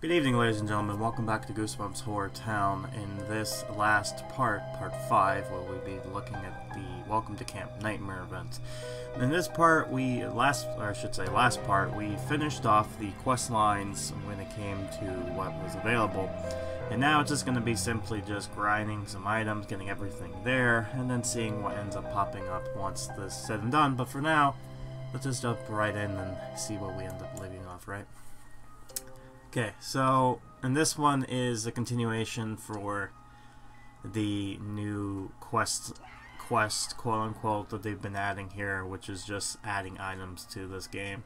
Good evening, ladies and gentlemen. Welcome back to Goosebumps Horror Town. In this last part, part 5, where we'll be looking at the Welcome to Camp Nightmare event. In this part, we, last, or I should say last part, we finished off the quest lines when it came to what was available. And now it's just going to be simply just grinding some items, getting everything there, and then seeing what ends up popping up once this is said and done. But for now, let's just jump right in and see what we end up leaving off, right? Okay, so, and this one is a continuation for the new quest, quest, quote-unquote, that they've been adding here, which is just adding items to this game.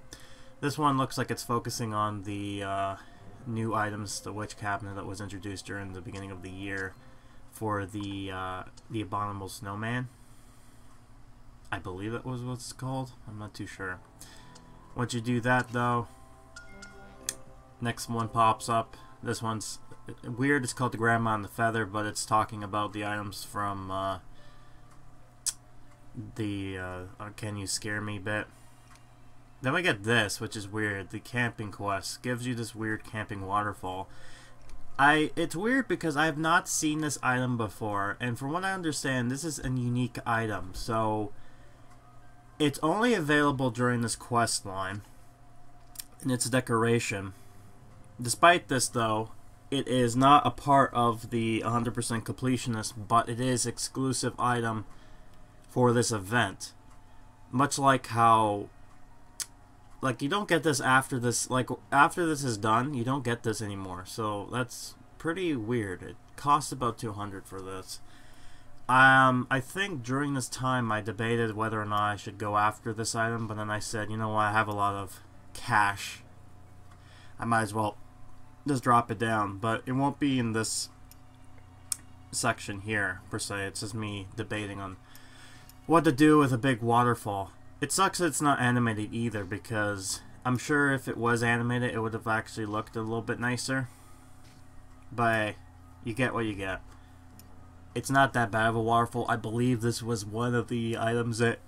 This one looks like it's focusing on the uh, new items, the witch cabinet that was introduced during the beginning of the year for the uh, the abominable snowman. I believe that was what it's called. I'm not too sure. Once you do that, though, next one pops up. This one's weird. It's called the Grandma and the Feather, but it's talking about the items from uh, the uh, uh, Can You Scare Me bit. Then we get this, which is weird. The camping quest gives you this weird camping waterfall. I it's weird because I have not seen this item before, and from what I understand, this is a unique item. So it's only available during this quest line, and it's a decoration. Despite this, though, it is not a part of the 100% completionist, but it is exclusive item for this event. Much like how like you don't get this after this like after this is done, you don't get this anymore. So that's pretty weird. It costs about 200 for this. Um, I think during this time I debated whether or not I should go after this item, but then I said, you know what, I have a lot of cash. I might as well just drop it down, but it won't be in this section here, per se. It's just me debating on what to do with a big waterfall. It sucks that it's not animated either, because I'm sure if it was animated, it would have actually looked a little bit nicer. But you get what you get. It's not that bad of a waterfall. I believe this was one of the items that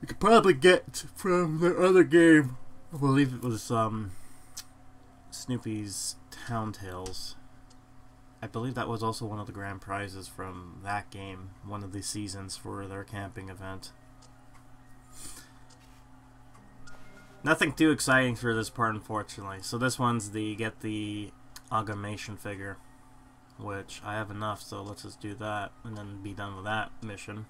you could probably get from the other game. I believe it was um, Snoopy's Town Tales. I believe that was also one of the grand prizes from that game, one of the seasons for their camping event. Nothing too exciting for this part, unfortunately. So this one's the get the amalgamation figure, which I have enough, so let's just do that and then be done with that mission.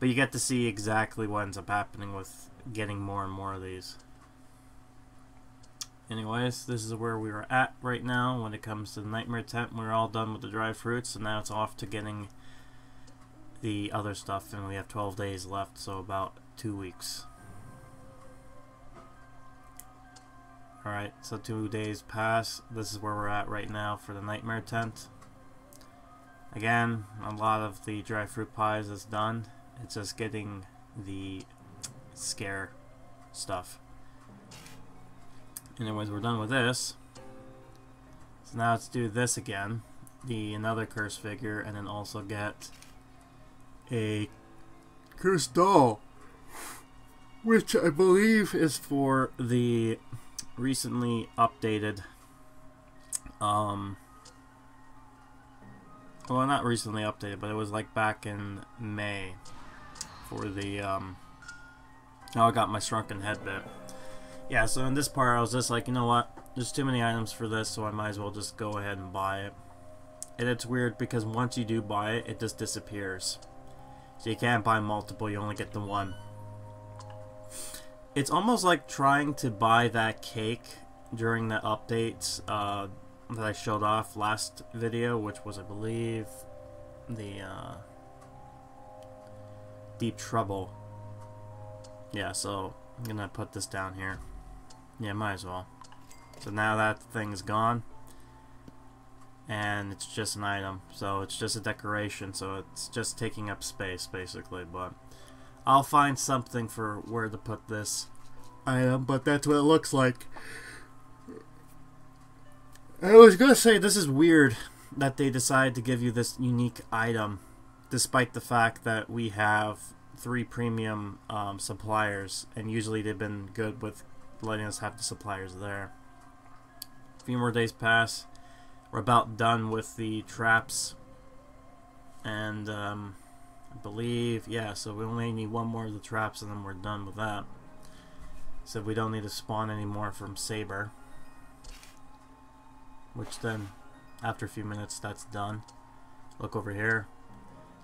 But you get to see exactly what ends up happening with getting more and more of these. Anyways, this is where we are at right now when it comes to the Nightmare Tent. We're all done with the dry fruits, so now it's off to getting the other stuff, and we have 12 days left, so about two weeks. Alright, so two days pass. This is where we're at right now for the Nightmare Tent. Again, a lot of the dry fruit pies is done. It's just getting the scare stuff. Anyways, we're done with this. So now let's do this again. The another curse figure, and then also get a cursed doll. Which I believe is for the recently updated um well not recently updated but it was like back in May for the um now I got my shrunken head bit yeah so in this part I was just like you know what there's too many items for this so I might as well just go ahead and buy it and it's weird because once you do buy it it just disappears so you can't buy multiple you only get the one it's almost like trying to buy that cake during the updates uh, that I showed off last video, which was, I believe, the uh, Deep Trouble. Yeah, so I'm gonna put this down here. Yeah, might as well. So now that thing's gone, and it's just an item, so it's just a decoration, so it's just taking up space, basically, but I'll find something for where to put this item, but that's what it looks like. I was gonna say this is weird that they decided to give you this unique item, despite the fact that we have three premium um, suppliers, and usually they've been good with letting us have the suppliers there. A few more days pass. We're about done with the traps. And, um, I believe, yeah, so we only need one more of the traps and then we're done with that. So we don't need to spawn anymore from Saber. Which then, after a few minutes, that's done. Look over here.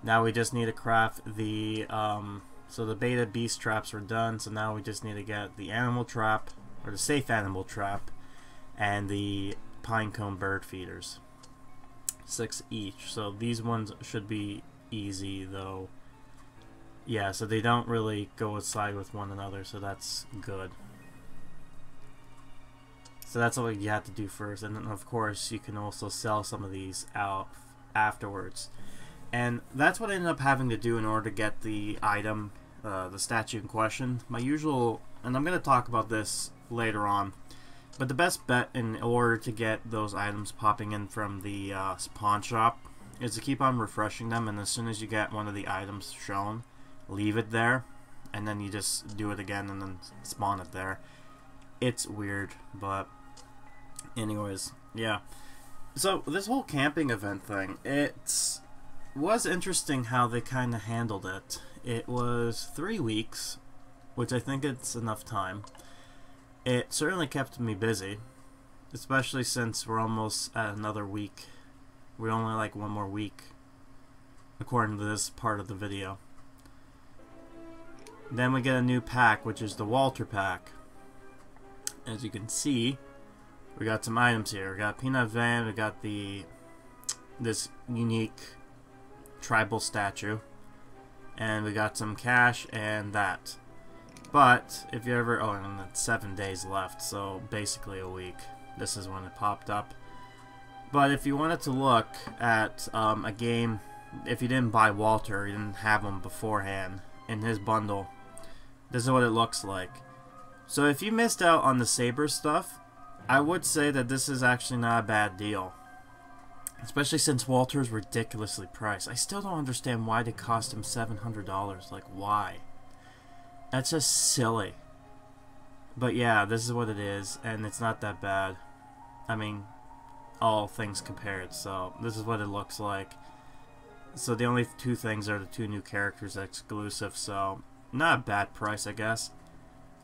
Now we just need to craft the, um, so the beta beast traps are done, so now we just need to get the animal trap, or the safe animal trap, and the pinecone bird feeders. Six each, so these ones should be easy though. Yeah, so they don't really go aside with one another, so that's good. So that's what you have to do first, and then of course you can also sell some of these out afterwards. And that's what I ended up having to do in order to get the item, uh, the statue in question. My usual, and I'm going to talk about this later on, but the best bet in order to get those items popping in from the uh, pawn shop is to keep on refreshing them, and as soon as you get one of the items shown, leave it there, and then you just do it again and then spawn it there. It's weird, but anyways, yeah. So this whole camping event thing, it's was interesting how they kind of handled it. It was three weeks, which I think it's enough time. It certainly kept me busy, especially since we're almost at another week. We're only like one more week, according to this part of the video. Then we get a new pack, which is the Walter pack. As you can see, we got some items here. We got Peanut Van, we got the this unique tribal statue. And we got some cash and that. But, if you ever... Oh, and it's seven days left, so basically a week. This is when it popped up. But if you wanted to look at um, a game, if you didn't buy Walter, you didn't have him beforehand in his bundle, this is what it looks like. So if you missed out on the Saber stuff, I would say that this is actually not a bad deal. Especially since Walter's ridiculously priced. I still don't understand why they cost him $700. Like, why? That's just silly. But yeah, this is what it is, and it's not that bad. I mean, all things compared, so this is what it looks like. So the only two things are the two new characters exclusive, so not a bad price, I guess.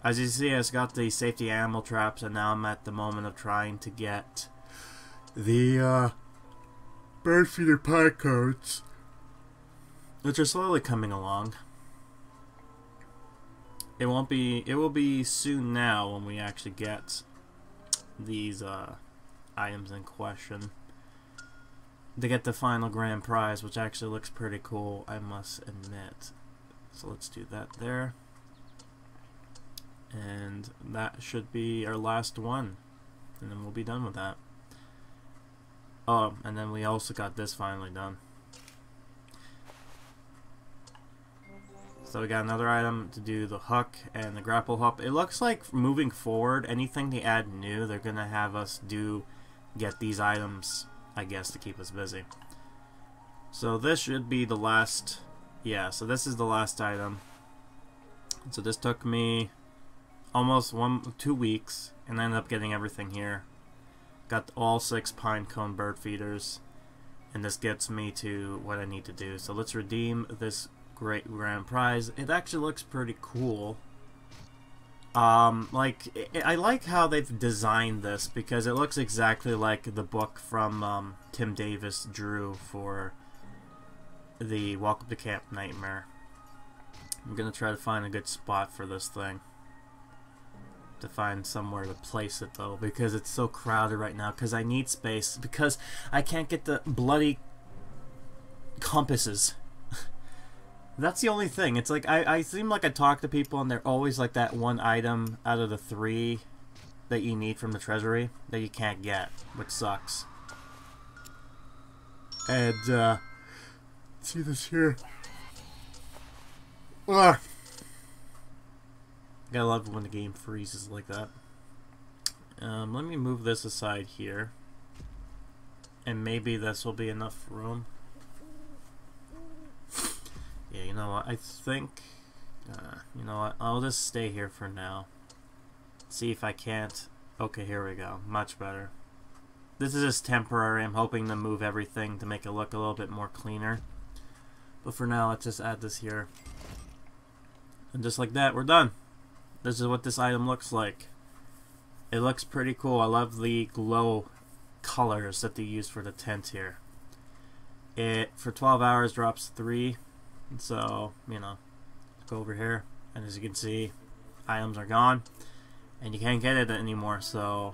As you see, it's got the safety animal traps, and now I'm at the moment of trying to get the, uh, bird feeder pie coats, which are slowly coming along. It won't be. It will be soon now when we actually get these uh, items in question. To get the final grand prize, which actually looks pretty cool, I must admit. So let's do that there. And that should be our last one. And then we'll be done with that. Oh, and then we also got this finally done. So we got another item to do the hook and the grapple hook. It looks like moving forward, anything they add new, they're going to have us do, get these items, I guess, to keep us busy. So this should be the last, yeah, so this is the last item. So this took me almost one, two weeks, and I ended up getting everything here. Got all six pine cone bird feeders. And this gets me to what I need to do. So let's redeem this great grand prize. It actually looks pretty cool. Um, like, I like how they've designed this because it looks exactly like the book from um, Tim Davis drew for the Welcome to Camp Nightmare. I'm gonna try to find a good spot for this thing to find somewhere to place it though because it's so crowded right now because I need space because I can't get the bloody compasses. That's the only thing. It's like I, I seem like I talk to people and they're always like that one item out of the three that you need from the treasury that you can't get which sucks. And uh see this here. Ugh. Gotta love when the game freezes like that. Um, let me move this aside here. And maybe this will be enough room. yeah, you know what? I think... Uh, you know what? I'll just stay here for now. See if I can't... Okay, here we go. Much better. this is just temporary. I'm hoping to move everything to make it look a little bit more cleaner. But for now, let's just add this here. And just like that, we're done. This is what this item looks like. It looks pretty cool. I love the glow colors that they use for the tent here. It, for 12 hours, drops 3. So, you know, go over here. And as you can see, items are gone. And you can't get it anymore, so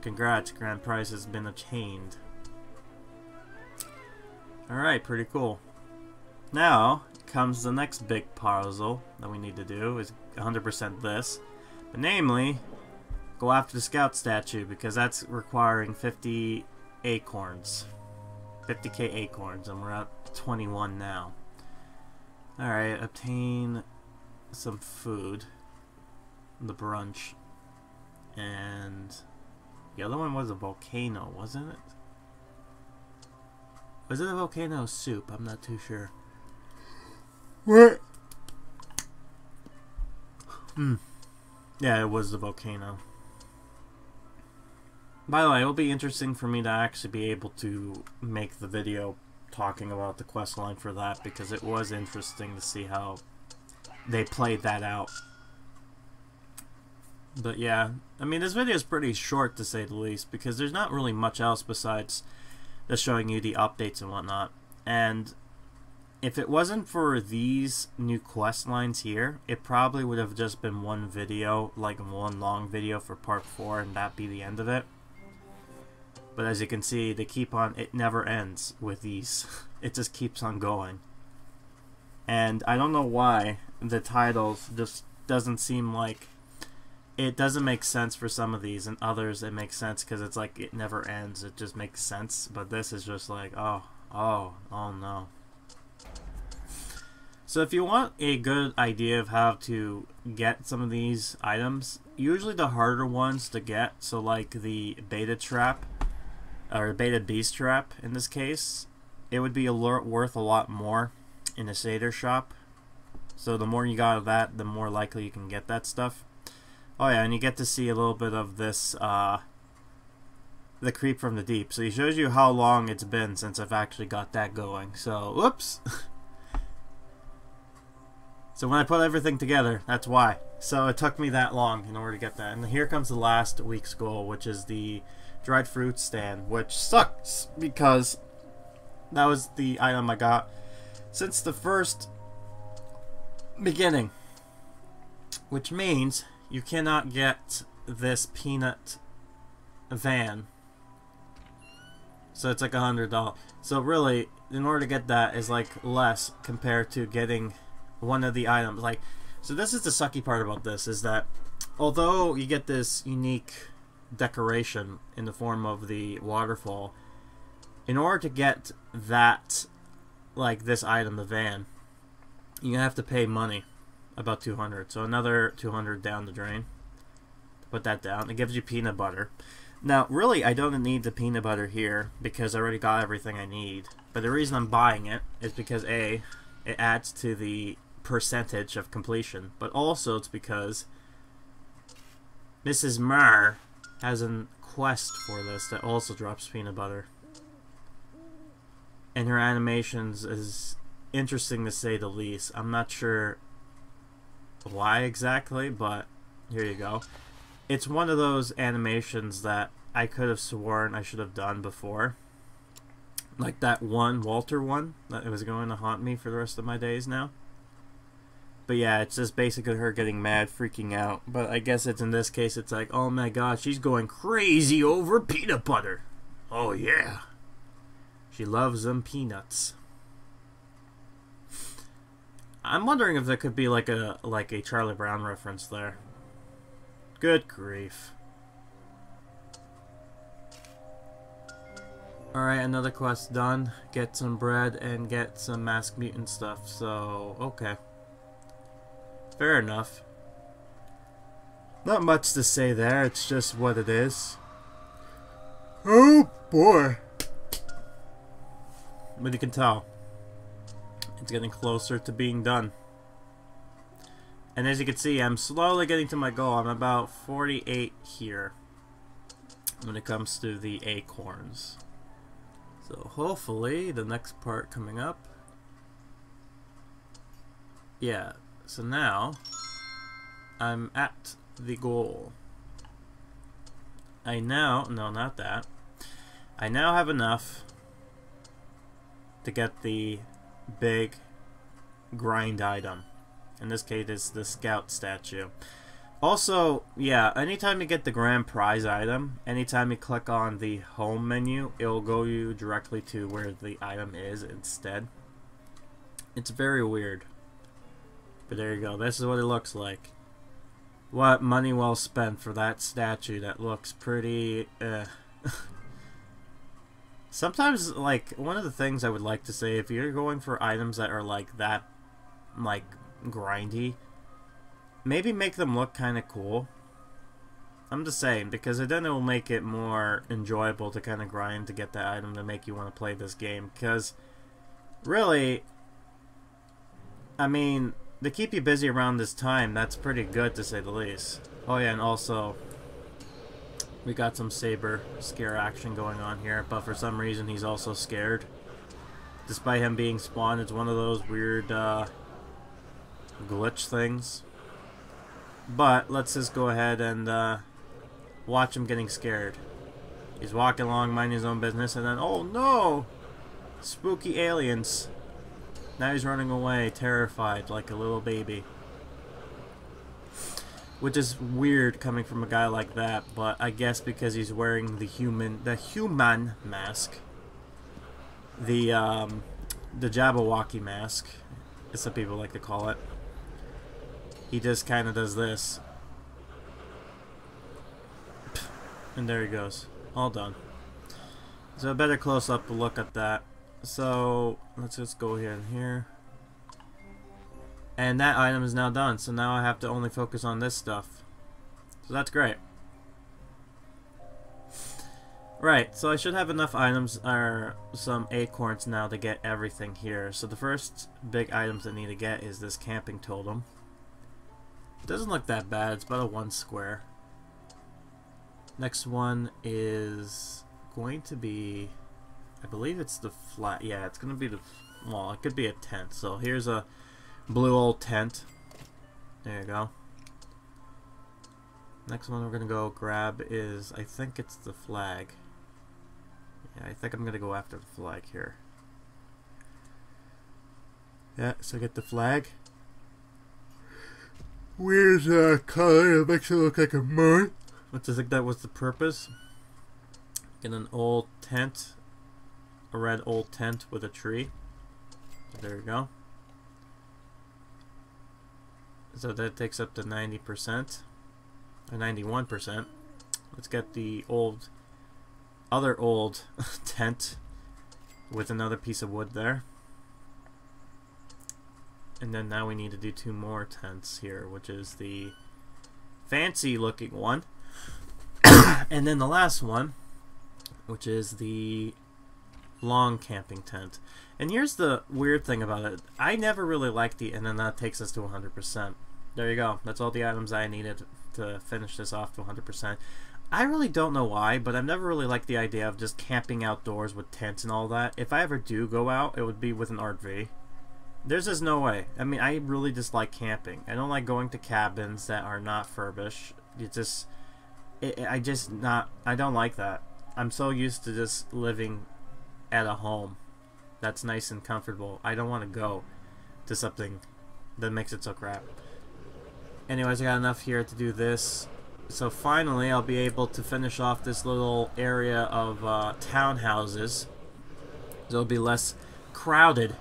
congrats, grand prize has been attained. Alright, pretty cool. Now comes the next big puzzle that we need to do is 100% this. But namely, go after the scout statue because that's requiring 50 acorns. 50k acorns and we're at 21 now. Alright, obtain some food. The brunch. And the other one was a volcano, wasn't it? Was it a volcano soup? I'm not too sure. What? Hmm. Yeah, it was the volcano. By the way, it'll be interesting for me to actually be able to make the video talking about the quest line for that because it was interesting to see how they played that out. But yeah, I mean, this video is pretty short to say the least because there's not really much else besides just showing you the updates and whatnot. And if it wasn't for these new quest lines here, it probably would have just been one video, like one long video for part 4 and that be the end of it. But as you can see, they keep on, it never ends with these. It just keeps on going. And I don't know why the titles just doesn't seem like it doesn't make sense for some of these and others it makes sense because it's like it never ends it just makes sense but this is just like oh oh oh no so if you want a good idea of how to get some of these items usually the harder ones to get so like the beta trap or beta beast trap in this case, it would be a worth a lot more in a Seder shop. So the more you got of that, the more likely you can get that stuff. Oh yeah, and you get to see a little bit of this, uh, the creep from the deep. So he shows you how long it's been since I've actually got that going. So, whoops. so when I put everything together, that's why. So it took me that long in order to get that. And here comes the last week's goal, which is the dried fruit stand, which sucks because that was the item I got since the first beginning. Which means you cannot get this peanut van. So it's like a hundred dollars. So really, in order to get that is like less compared to getting one of the items. Like, so this is the sucky part about this is that although you get this unique decoration in the form of the waterfall. In order to get that, like this item, the van, you have to pay money, about 200. So another 200 down the drain. Put that down. It gives you peanut butter. Now, really, I don't need the peanut butter here because I already got everything I need. But the reason I'm buying it is because A, it adds to the percentage of completion, but also it's because Mrs. Marr has a quest for this that also drops peanut butter. And her animations is interesting to say the least. I'm not sure why exactly, but here you go. It's one of those animations that I could have sworn I should have done before. Like that one Walter one that was going to haunt me for the rest of my days now. But yeah, it's just basically her getting mad, freaking out. But I guess it's in this case, it's like, oh my god, she's going crazy over peanut butter. Oh yeah. She loves them peanuts. I'm wondering if there could be like a like a Charlie Brown reference there. Good grief. Alright, another quest done. Get some bread and get some mask mutant stuff, so okay. Fair enough. Not much to say there, it's just what it is. Oh boy. But you can tell, it's getting closer to being done. And as you can see, I'm slowly getting to my goal. I'm about 48 here. when it comes to the acorns. So hopefully the next part coming up. Yeah, so now I'm at the goal. I now, no not that. I now have enough to get the big grind item. In this case, it's the scout statue. Also, yeah, anytime you get the grand prize item, anytime you click on the home menu, it'll go you directly to where the item is instead. It's very weird. But there you go, this is what it looks like. What money well spent for that statue that looks pretty, uh, Sometimes, like, one of the things I would like to say, if you're going for items that are, like, that, like, grindy, maybe make them look kind of cool. I'm just saying, because then it will make it more enjoyable to kind of grind to get that item to make you want to play this game. Because, really, I mean, to keep you busy around this time, that's pretty good to say the least. Oh yeah, and also, we got some Saber scare action going on here, but for some reason he's also scared. Despite him being spawned, it's one of those weird uh, glitch things. But let's just go ahead and uh, watch him getting scared. He's walking along, minding his own business, and then, oh no! Spooky aliens. Now he's running away, terrified, like a little baby. Which is weird coming from a guy like that, but I guess because he's wearing the human the human mask. The um the Jabberwocky mask, as some people like to call it. He just kinda does this. And there he goes. All done. So a better close up look at that. So let's just go here and here. And that item is now done, so now I have to only focus on this stuff. So that's great. Right, so I should have enough items, or some acorns now to get everything here. So the first big items I need to get is this camping totem. It doesn't look that bad, it's about a one square. Next one is going to be, I believe it's the flat, yeah, it's going to be the, well, it could be a tent. So here's a blue old tent. There you go. Next one we're going to go grab is, I think it's the flag. Yeah, I think I'm going to go after the flag here. Yeah, so I get the flag. Where's the color? It makes it look like a moon. What do you think that was the purpose? Get an old tent. A red old tent with a tree. There you go. So that takes up to 90%, or 91%. Let's get the old, other old tent with another piece of wood there. And then now we need to do two more tents here, which is the fancy looking one. and then the last one, which is the long camping tent. And here's the weird thing about it. I never really liked the, and then that takes us to 100%. There you go. That's all the items I needed to finish this off to 100%. I really don't know why, but I've never really liked the idea of just camping outdoors with tents and all that. If I ever do go out, it would be with an RV. There's just no way. I mean, I really dislike camping. I don't like going to cabins that are not furbished. It just, it, I just not, I don't like that. I'm so used to just living at a home that's nice and comfortable. I don't want to go to something that makes it so crap. Anyways, I got enough here to do this. So finally, I'll be able to finish off this little area of uh, townhouses. It'll be less crowded,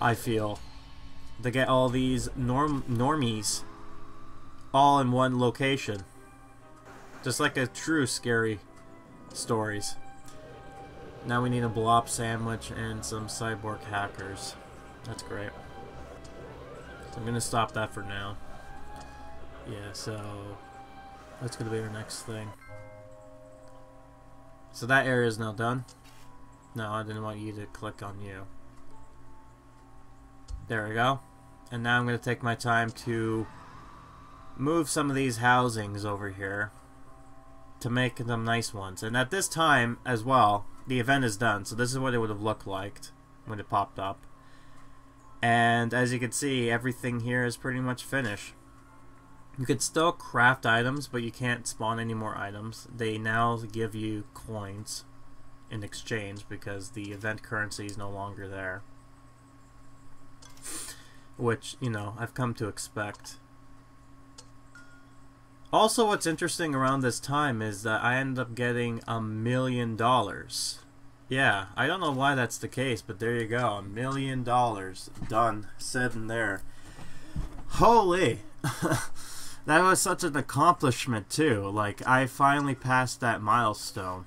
I feel, to get all these norm normies all in one location. Just like a true scary stories. Now we need a blob sandwich and some cyborg hackers. That's great. So I'm to stop that for now. Yeah, so that's to be our next thing. So that area is now done. No, I didn't want you to click on you. There we go. And now I'm going to take my time to move some of these housings over here. to make them nice ones. And at this time as well, the event is done. So this is what it would have looked like when it popped up. And as you can see, everything here is pretty much finished. You can still craft items, but you can't spawn any more items. They now give you coins in exchange because the event currency is no longer there. Which, you know, I've come to expect. Also, what's interesting around this time is that I end up getting a million dollars. Yeah, I don't know why that's the case, but there you go. A million dollars. Done. Said Sitting there. Holy! that was such an accomplishment, too. Like, I finally passed that milestone.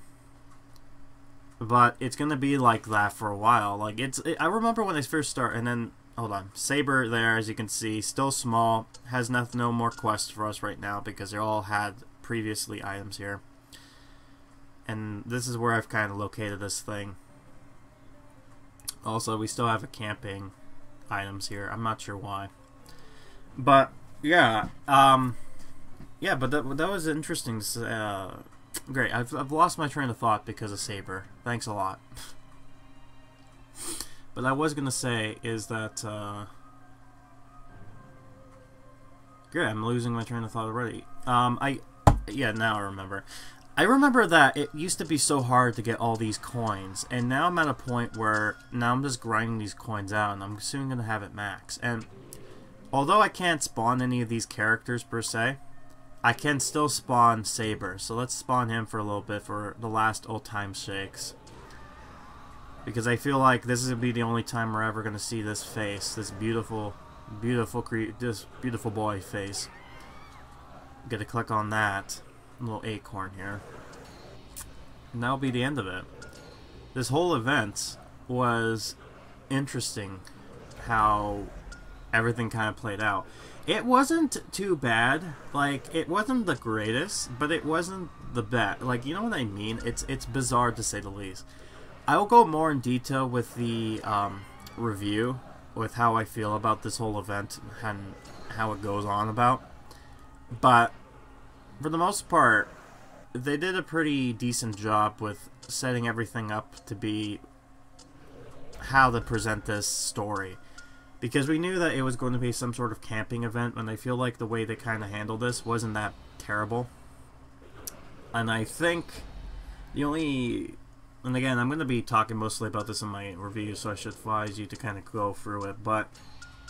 But it's gonna be like that for a while. Like, it's. It, I remember when I first started, and then hold on. Saber there, as you can see, still small. Has nothing, no more quests for us right now because they all had previously items here. And this is where I've kind of located this thing. Also, we still have a camping items here. I'm not sure why. But, yeah. Um, yeah, but that, that was interesting. Uh, great. I've, I've lost my train of thought because of Saber. Thanks a lot. But I was gonna say is that uh, good. I'm losing my train of thought already. Um, I yeah now I remember. I remember that it used to be so hard to get all these coins, and now I'm at a point where now I'm just grinding these coins out, and I'm soon gonna have it max. And although I can't spawn any of these characters per se, I can still spawn Saber. So let's spawn him for a little bit for the last old time shakes. Because I feel like this is going to be the only time we're ever going to see this face. This beautiful, beautiful, this beautiful boy face. Get to click on that. Little acorn here. And that'll be the end of it. This whole event was interesting how everything kind of played out. It wasn't too bad. Like, it wasn't the greatest, but it wasn't the best. Like, you know what I mean? It's it's bizarre to say the least. I will go more in detail with the um, review, with how I feel about this whole event and how it goes on about. But for the most part, they did a pretty decent job with setting everything up to be how to present this story. Because we knew that it was going to be some sort of camping event, and I feel like the way they kind of handled this wasn't that terrible. And I think the only and again, I'm going to be talking mostly about this in my review, so I should advise you to kind of go through it. But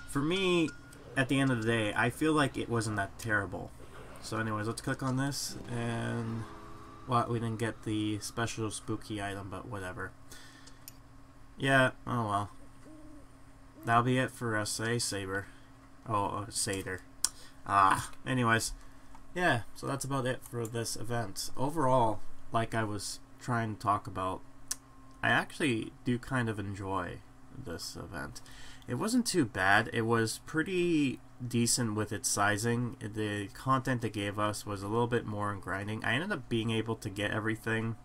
for me, at the end of the day, I feel like it wasn't that terrible. So anyways, let's click on this, and well, we didn't get the special spooky item, but whatever. Yeah, oh well. That'll be it for SA Saber. Oh, uh, Satyr. Ah, anyways. Yeah, so that's about it for this event. Overall, like I was try and talk about, I actually do kind of enjoy this event. It wasn't too bad. It was pretty decent with its sizing. The content they gave us was a little bit more in grinding. I ended up being able to get everything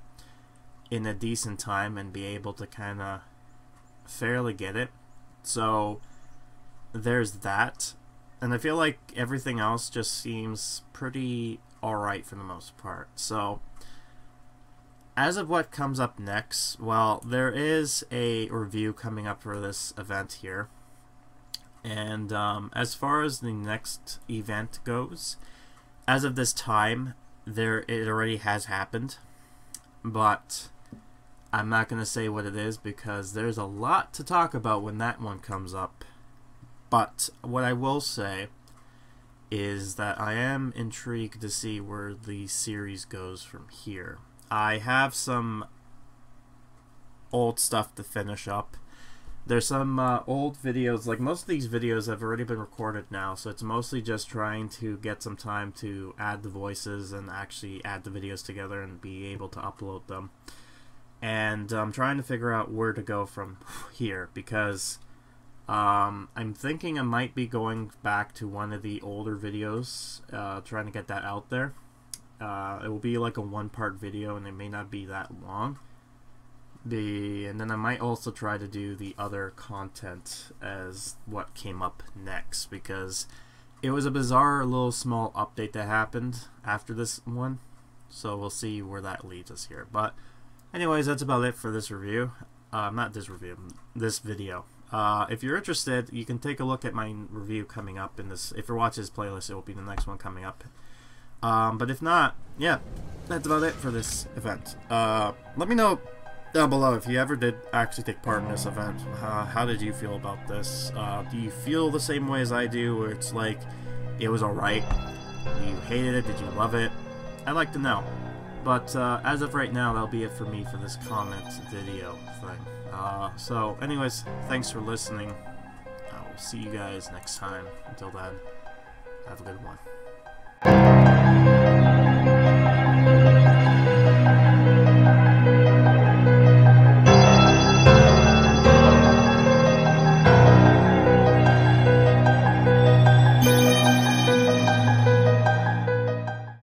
in a decent time and be able to kind of fairly get it. So there's that. And I feel like everything else just seems pretty alright for the most part. So as of what comes up next, well, there is a review coming up for this event here. And um, as far as the next event goes, as of this time, there it already has happened. But I'm not going to say what it is because there's a lot to talk about when that one comes up. But what I will say is that I am intrigued to see where the series goes from here. I have some old stuff to finish up. There's some uh, old videos, like most of these videos have already been recorded now, so it's mostly just trying to get some time to add the voices and actually add the videos together and be able to upload them. And I'm trying to figure out where to go from here because um, I'm thinking I might be going back to one of the older videos, uh, trying to get that out there. Uh, it will be like a one part video and it may not be that long. The and then I might also try to do the other content as what came up next because it was a bizarre little small update that happened after this one So we'll see where that leads us here. But anyways, that's about it for this review. Uh, not this review, this video. Uh, if you're interested, you can take a look at my review coming up in this. If you're watching this playlist, it will be the next one coming up. Um, but if not, yeah, that's about it for this event. Uh, let me know down below if you ever did actually take part in this event. Uh, how did you feel about this? Uh, do you feel the same way as I do, where it's like it was alright? You hated it? Did you love it? I'd like to know. But uh, as of right now, that'll be it for me for this comment video thing. Uh, so, anyways, thanks for listening. I will see you guys next time. Until then, have a good one.